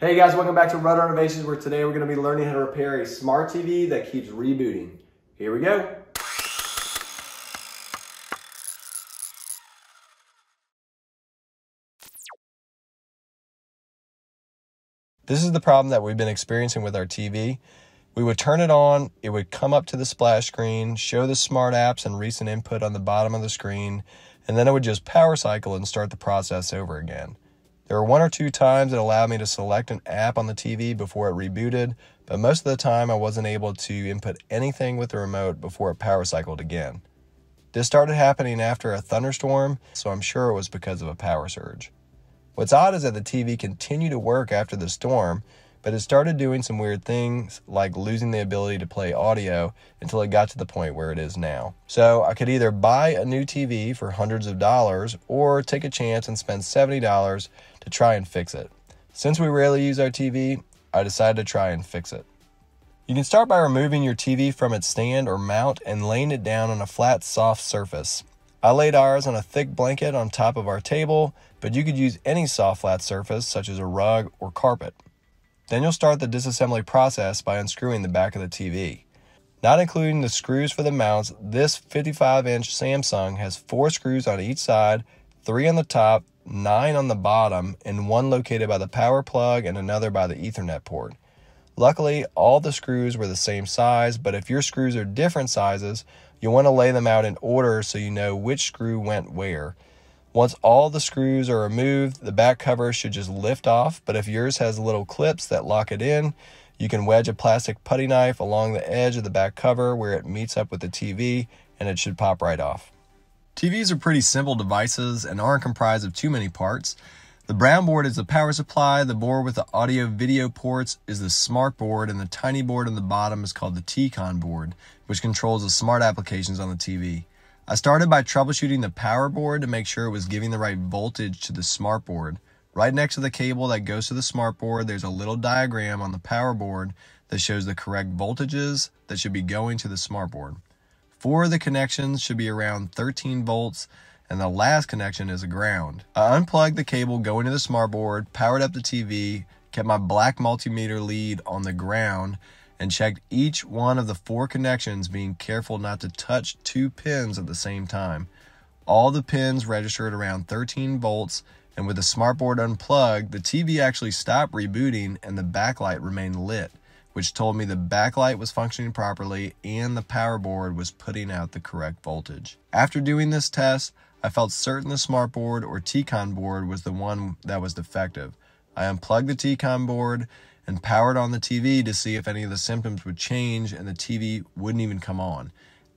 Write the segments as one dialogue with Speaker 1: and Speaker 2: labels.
Speaker 1: Hey guys, welcome back to Rutter Innovations where today we're going to be learning how to repair a smart TV that keeps rebooting. Here we go. This is the problem that we've been experiencing with our TV. We would turn it on, it would come up to the splash screen, show the smart apps and recent input on the bottom of the screen, and then it would just power cycle and start the process over again. There were one or two times it allowed me to select an app on the TV before it rebooted, but most of the time I wasn't able to input anything with the remote before it power cycled again. This started happening after a thunderstorm, so I'm sure it was because of a power surge. What's odd is that the TV continued to work after the storm, but it started doing some weird things like losing the ability to play audio until it got to the point where it is now. So I could either buy a new TV for hundreds of dollars or take a chance and spend $70 to try and fix it. Since we rarely use our TV, I decided to try and fix it. You can start by removing your TV from its stand or mount and laying it down on a flat, soft surface. I laid ours on a thick blanket on top of our table, but you could use any soft, flat surface such as a rug or carpet. Then you'll start the disassembly process by unscrewing the back of the TV. Not including the screws for the mounts, this 55 inch Samsung has four screws on each side, three on the top, nine on the bottom, and one located by the power plug and another by the Ethernet port. Luckily, all the screws were the same size, but if your screws are different sizes, you'll want to lay them out in order so you know which screw went where. Once all the screws are removed, the back cover should just lift off, but if yours has little clips that lock it in, you can wedge a plastic putty knife along the edge of the back cover where it meets up with the TV and it should pop right off. TVs are pretty simple devices and aren't comprised of too many parts. The brown board is the power supply, the board with the audio video ports is the smart board, and the tiny board on the bottom is called the T-Con board, which controls the smart applications on the TV. I started by troubleshooting the power board to make sure it was giving the right voltage to the smart board. Right next to the cable that goes to the smart board, there's a little diagram on the power board that shows the correct voltages that should be going to the smart board. Four of the connections should be around 13 volts, and the last connection is a ground. I unplugged the cable going to the smart board, powered up the TV, kept my black multimeter lead on the ground, and checked each one of the four connections, being careful not to touch two pins at the same time. All the pins registered around 13 volts, and with the smartboard unplugged, the TV actually stopped rebooting and the backlight remained lit, which told me the backlight was functioning properly and the power board was putting out the correct voltage. After doing this test, I felt certain the smartboard or T-Con board was the one that was defective. I unplugged the T-Con board and powered on the TV to see if any of the symptoms would change and the TV wouldn't even come on.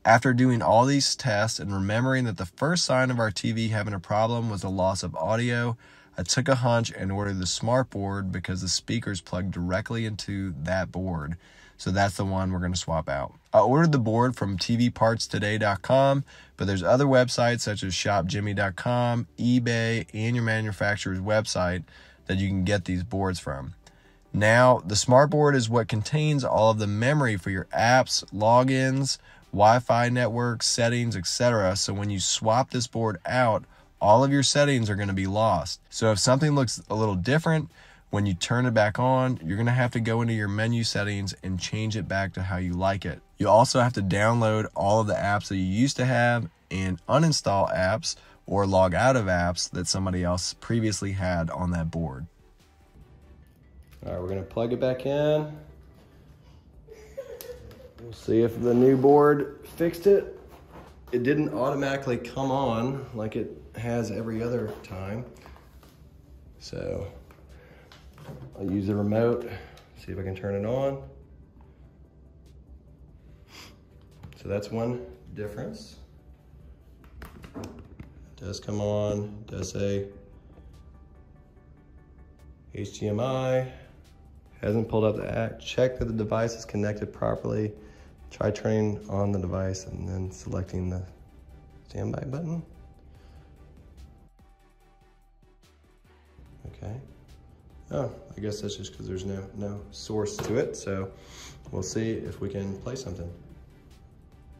Speaker 1: After doing all these tests and remembering that the first sign of our TV having a problem was a loss of audio, I took a hunch and ordered the smart board because the speakers plug directly into that board. So that's the one we're going to swap out. I ordered the board from tvpartstoday.com, but there's other websites such as shopjimmy.com, eBay, and your manufacturer's website that you can get these boards from. Now, the smartboard is what contains all of the memory for your apps, logins, Wi-Fi networks, settings, etc. So when you swap this board out, all of your settings are going to be lost. So if something looks a little different, when you turn it back on, you're going to have to go into your menu settings and change it back to how you like it. You also have to download all of the apps that you used to have and uninstall apps or log out of apps that somebody else previously had on that board. All right, we're gonna plug it back in. We'll see if the new board fixed it. It didn't automatically come on like it has every other time. So I'll use the remote, see if I can turn it on. So that's one difference. It does come on, does say HDMI, hasn't pulled up the app, check that the device is connected properly. Try turning on the device and then selecting the standby button. Okay. Oh, I guess that's just because there's no, no source to it. So we'll see if we can play something.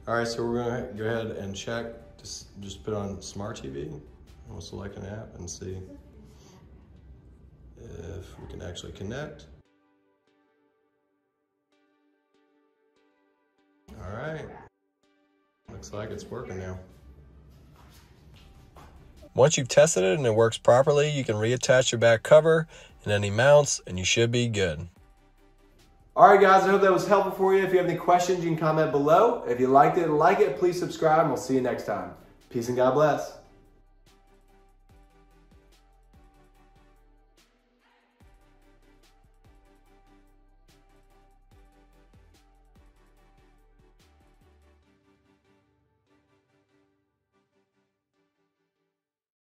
Speaker 1: All right, so we're gonna go ahead and check. Just, just put on Smart TV. We'll select an app and see if we can actually connect. All right, looks like it's working now. Once you've tested it and it works properly, you can reattach your back cover and any mounts and you should be good. All right, guys, I hope that was helpful for you. If you have any questions, you can comment below. If you liked it and like it, please subscribe and we'll see you next time. Peace and God bless.